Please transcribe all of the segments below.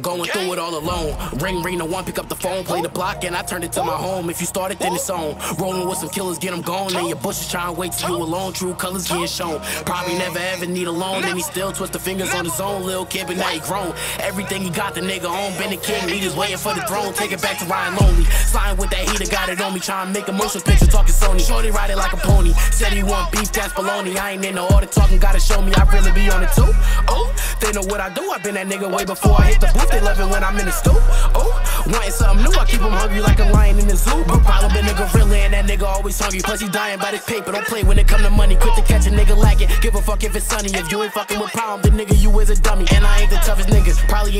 Going through it all alone. Ring, ring, no one pick up the phone, play the block, and I turned it to my home. If you started, then it's on. Rolling with some killers, get them gone. And your bushes trying to wait till you alone. True colors getting shown. Probably never ever need a loan. And he still twist the fingers on his own. Little kid, but now he grown. Everything he got, the nigga on. Been a king, he just waiting for the throne. Take it back to Ryan Lonely. Sliding with that heater, got it on me. Trying to make a motion picture, talking Sony. Shorty ride like a pony. Said he want beef, that's baloney. I ain't in the order talking, gotta show me I really be on it too. They know what I do. i been that nigga way before I hit the booth. They love it when I'm in the stoop. Oh, wanting something new, I keep him hungry like a lion in the zoo. But problem been a gorilla and that nigga always hungry. Plus he dying by this paper. Don't play when it come to money. Quit to catch a nigga lacking. Give a fuck if it's sunny. If you ain't fucking with pound, then nigga you is a dummy. And I ain't the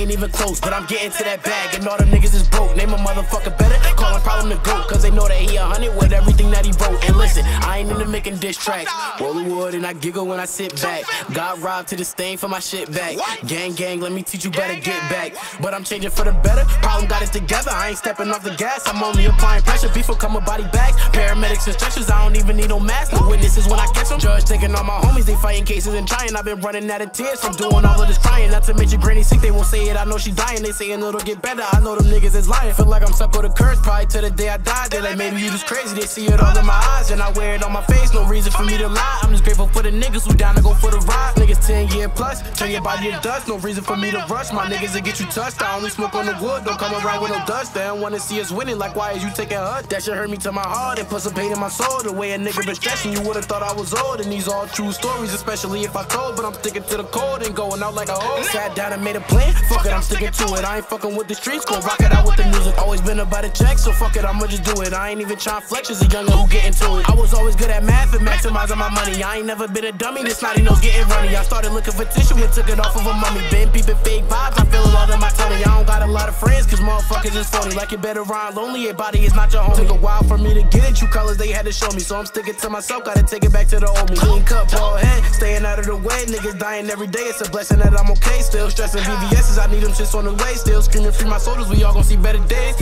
ain't even close, but I'm getting to that bag. And all them niggas is broke. Name a motherfucker better. Call him problem the goat. Cause they know that he a hundred with everything that he wrote. And listen, I ain't into making diss tracks. Roll the wood and I giggle when I sit back. Got robbed to the stain for my shit back. Gang, gang, let me teach you better get back. But I'm changing for the better. Problem got it together. I ain't stepping off the gas. I'm only applying pressure. Before come a body bags. Paramedics and stretchers. I don't even need no mask. No witnesses when I catch them. Judge taking all my homies. They fighting cases and trying. I've been running out of tears from doing all of this crying. Not to mention granny sick. They won't say it. I know she dying. They saying it'll get better. I know them niggas is lying. Feel like I'm stuck with a curse. Probably to the day I die. They like maybe you just crazy. They see it all in my eyes and I wear it on my face. No reason for me to lie. I'm just grateful for the niggas who down to go for the ride. Niggas 10 year plus. Turn your body to dust. No reason for me to rush. My niggas that get you touched. I only smoke on the wood. Don't come around with no dust. They don't wanna see us winning. Like why is you taking her? That shit hurt me to my heart and put some pain in my soul. The way a nigga been stressing, you would've thought I was old. And these all true stories, especially if I told. But I'm sticking to the code and going out like a hoe. Sat down and made a plan. Fuck it, I'm sticking to it. I ain't fucking with the streets. Go rock it out with the music. Always been about a check, so fuck it, I'ma just do it. I ain't even trying flex as a youngin' who get into it. I was always good at math and maximizing my money. I ain't never been a dummy. This naughty nose getting runny. I started looking for tissue and took it off of a mummy. Been peeping fake vibes. I feel it all in my tummy. I don't got a lot of friends, cause motherfuckers is phony. Like you better rhyme lonely. Your body is not your home. Took a while for me to get. True colors they had to show me. So I'm sticking to myself. Gotta take it back to the old me. Clean cut, bald head. Staying out of the way. Niggas dying every day. It's a blessing that I'm okay. Still stressing VVS's. I need them shits on the way. Still screaming free my soldiers. We all gonna see better days.